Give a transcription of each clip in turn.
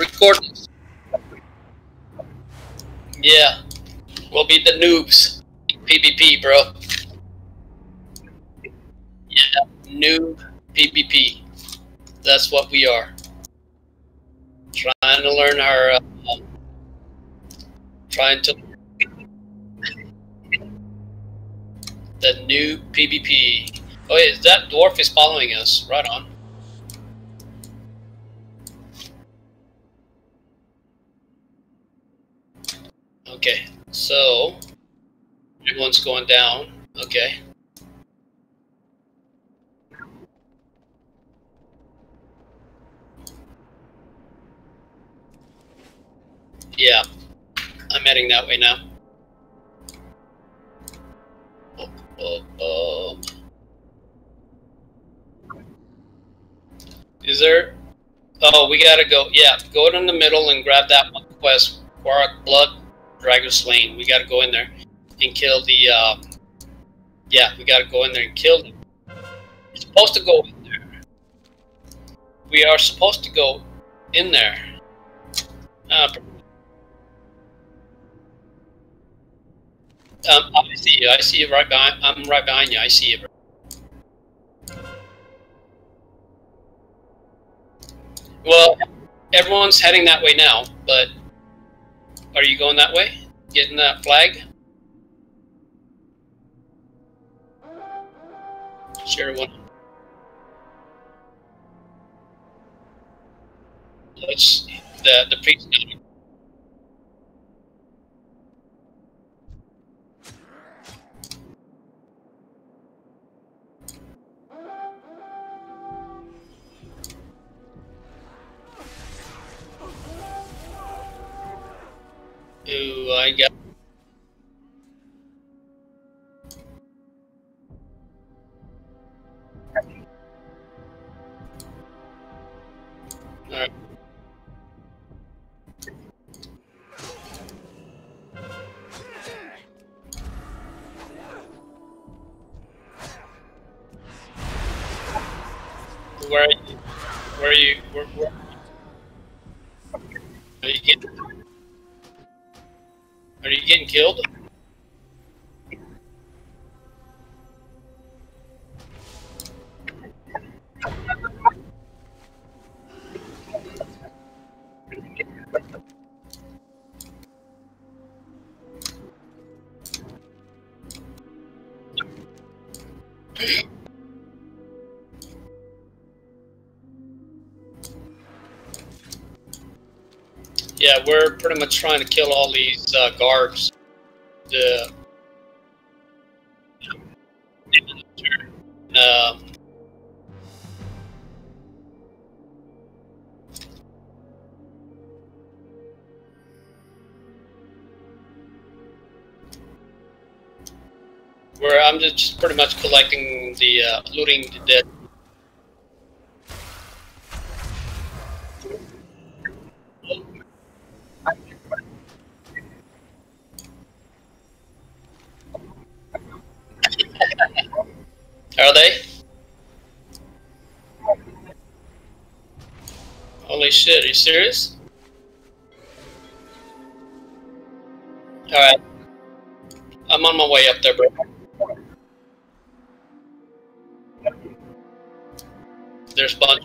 record this. Yeah, we'll be the noobs. PvP, bro. Yeah, noob PvP. That's what we are. Trying to learn our. Uh, trying to. The new PvP. Oh, yeah, that dwarf is following us. Right on. Okay, so everyone's going down. Okay. Yeah, I'm heading that way now. Oh, oh, oh. Is there? Oh, we gotta go. Yeah, go in the middle and grab that one quest. Quark Blood Dragon Slain. We gotta go in there and kill the. Uh, yeah, we gotta go in there and kill them. We're supposed to go in there. We are supposed to go in there. Uh, um, I see you. I see you right behind. I'm right behind you. I see you. Well, everyone's heading that way now, but are you going that way? Getting that flag? Sure one. Let's the the priest. Ooh, I. Alright. Where are you? Where are you? Where, where? Are you getting? Are you getting killed? Yeah, we're pretty much trying to kill all these uh, guards. The um, where I'm just pretty much collecting the uh, looting the dead. Are they? Holy shit, are you serious? Alright. I'm on my way up there, bro. There's a.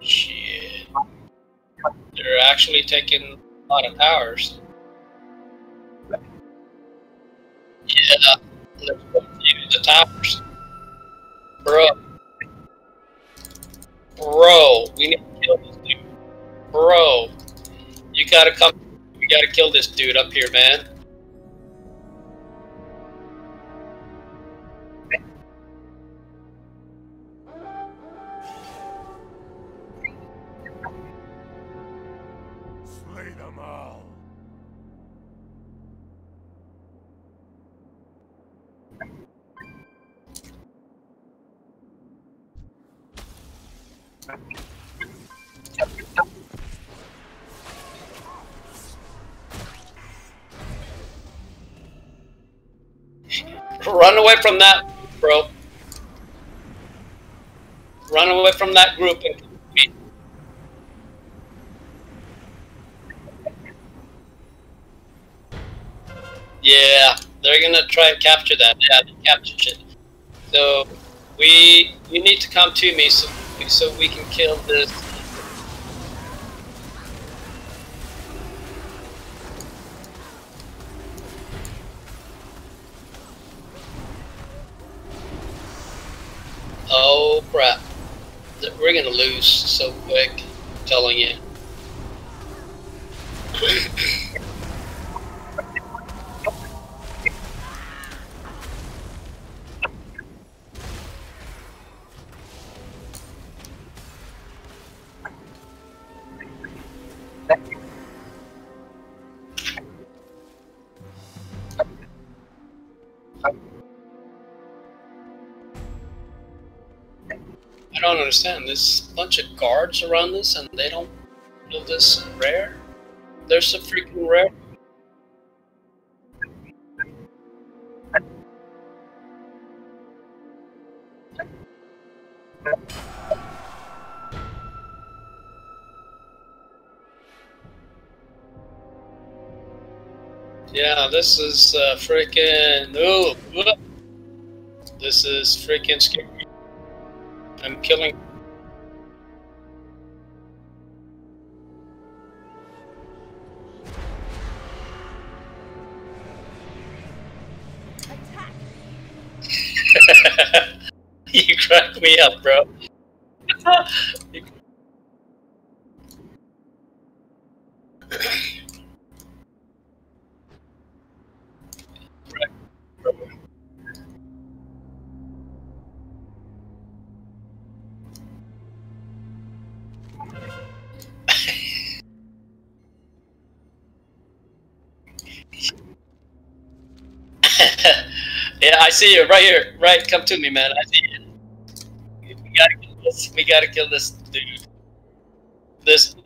Shit. They're actually taking lot of towers. Yeah, let's the towers. Bro. Bro, we need to kill this dude. Bro, you gotta come. We gotta kill this dude up here, man. Run away from that, bro. Run away from that group and me. Yeah, they're gonna try and capture that. Yeah, they captured it. So we you need to come to me so so we can kill this. Crap! We're gonna lose so quick. I'm telling you. Don't understand. There's a bunch of guards around this and they don't know this rare? There's a freaking rare. Yeah, this is uh, freaking. Ooh, this is freaking scary. I'm killing. you crack me up, bro. Yeah, I see you right here. Right, come to me, man. I see you. We gotta kill this. We gotta kill this dude. This.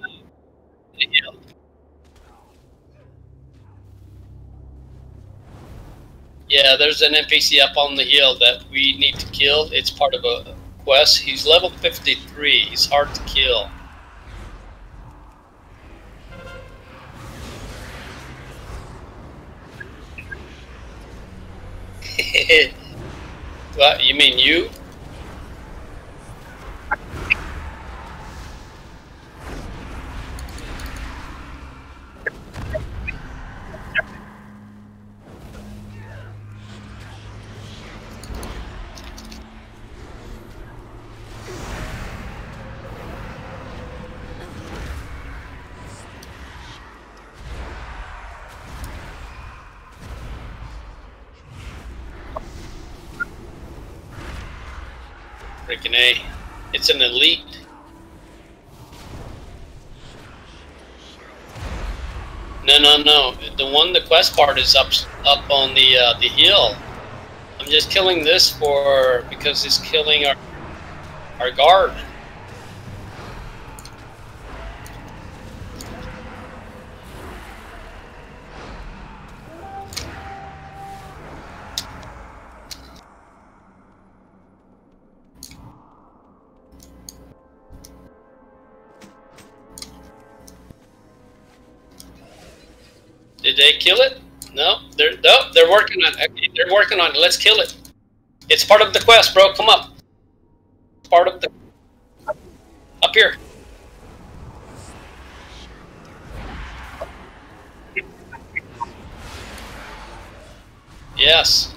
Yeah, there's an NPC up on the hill that we need to kill. It's part of a quest. He's level 53. He's hard to kill. what, you mean you? Freaking A. It's an elite. No, no, no. The one, the quest part is up, up on the uh, the hill. I'm just killing this for because it's killing our our guard. Did they kill it? No, they're no, they're working on it. They're working on it. Let's kill it. It's part of the quest, bro. Come up. Part of the up here. Yes.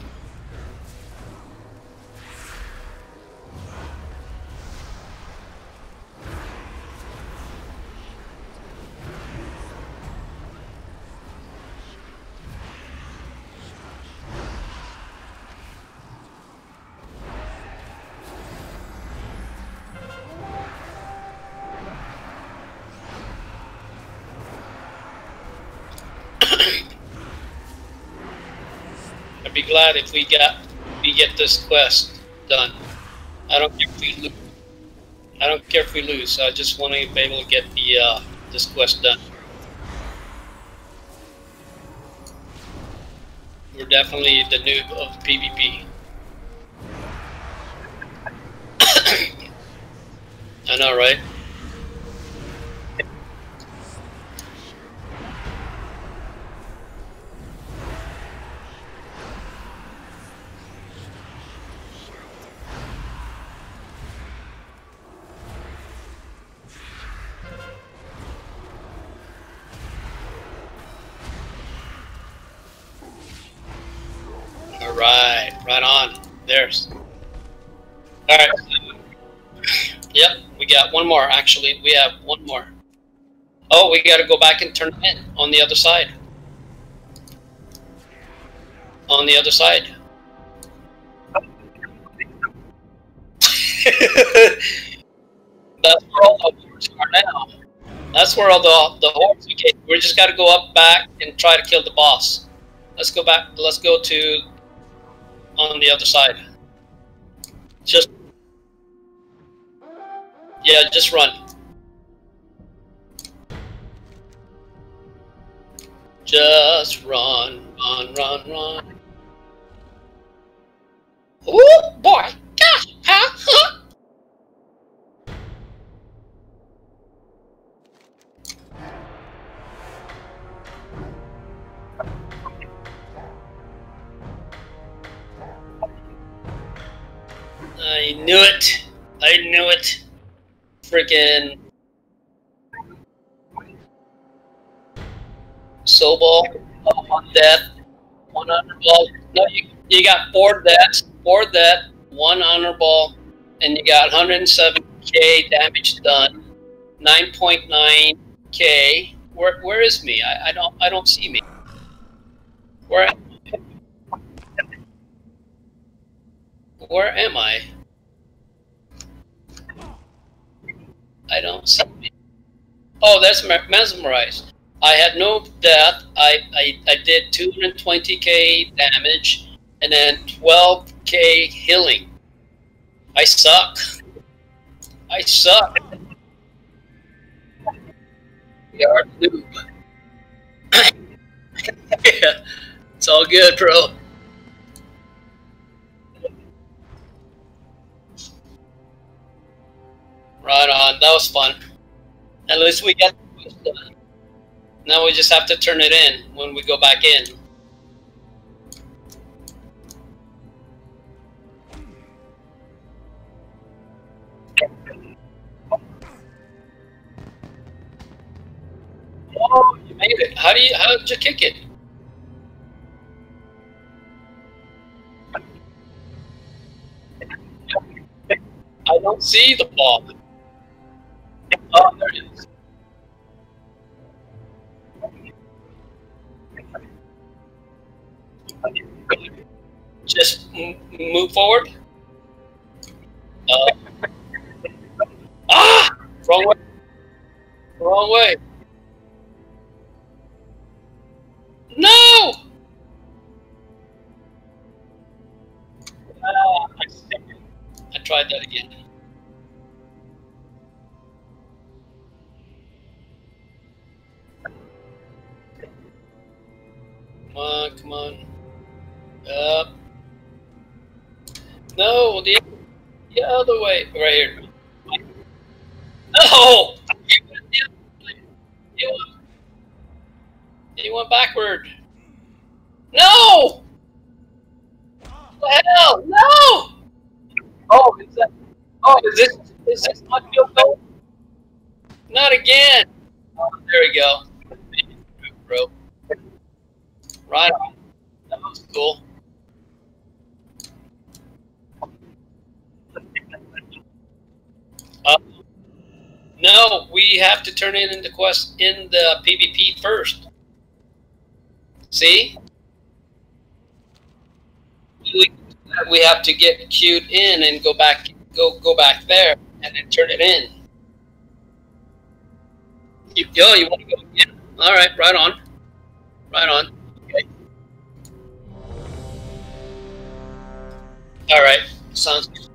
Be glad if we get we get this quest done. I don't care if we lose. I don't care if we lose. I just want to be able to get the uh, this quest done. We're definitely the noob of PvP. I know, right? All right, right on. There's. All right. Yep, we got one more. Actually, we have one more. Oh, we got to go back and turn it in on the other side. On the other side. That's where all the horses are now. That's where all the the horses. Okay, we just got to go up back and try to kill the boss. Let's go back. Let's go to on the other side. Just yeah, just run. Just run, run, run, run. Oh boy! Knew it. I knew it. Freaking soul ball, oh, one death, one honor ball. No, you you got four deaths, four death, one honor ball, and you got 107k damage done, 9.9k. Where where is me? I, I don't I don't see me. Where where am I? I don't see me. Oh, that's mesmerized. I had no death. I, I, I did 220k damage and then 12k healing. I suck. I suck. Yard noob. yeah, it's all good, bro. Right on. That was fun. At least we got. Now we just have to turn it in when we go back in. Oh, you made it. How do you how did you kick it? I don't see the ball. Just move forward. Uh, ah! Wrong way. Wrong way. No! Ah, I. I tried that again. Come on, come on. Up. No, the, the other way. Right here. No! He went. He went, he went backward. No! What the hell? No! Oh, is that? Oh, is this is this not field goal? Not again. Oh, there we go. Bro. Right on. That was cool. Uh, no, we have to turn it into quest in the PvP first. See? We, have to get queued in and go back go go back there and then turn it in. You, yo, you want to go again? All right, right on, right on. Okay. All right, sounds good.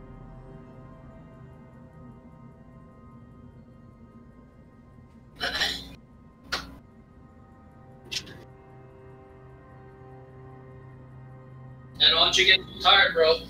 You get tired, bro?